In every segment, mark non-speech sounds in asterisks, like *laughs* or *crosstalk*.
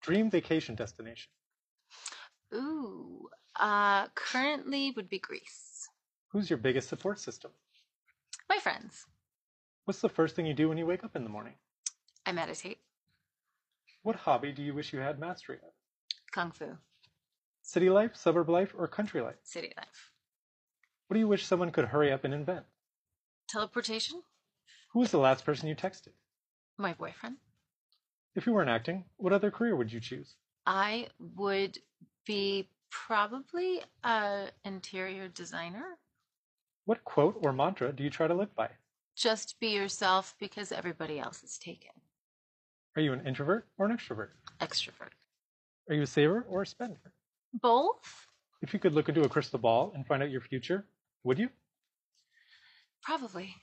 Dream vacation destination. Ooh, uh, currently would be Greece. Who's your biggest support system? My friends. What's the first thing you do when you wake up in the morning? I meditate. What hobby do you wish you had mastery of? Kung Fu. City life, suburb life, or country life? City life. What do you wish someone could hurry up and invent? Teleportation. Who was the last person you texted? My boyfriend. If you weren't acting, what other career would you choose? I would be probably a interior designer. What quote or mantra do you try to live by? Just be yourself because everybody else is taken. Are you an introvert or an extrovert? Extrovert. Are you a saver or a spender? Both? If you could look into a crystal ball and find out your future, would you? Probably.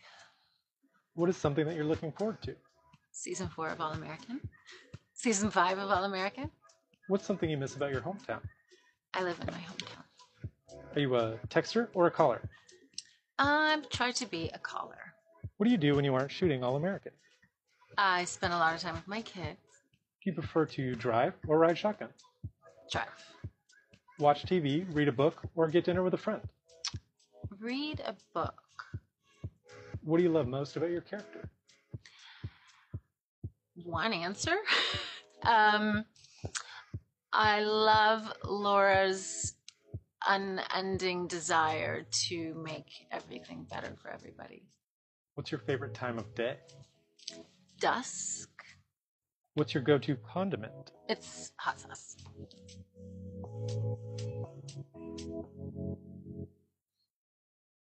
What is something that you're looking forward to? Season four of All American. Season five of All American. What's something you miss about your hometown? I live in my hometown. Are you a texter or a caller? I try to be a caller. What do you do when you aren't shooting All American? I spend a lot of time with my kids. Do you prefer to drive or ride shotgun? Drive. Watch TV, read a book, or get dinner with a friend? Read a book. What do you love most about your character? One answer. *laughs* um, I love Laura's unending desire to make everything better for everybody. What's your favorite time of day? Dusk. What's your go to condiment? It's hot sauce.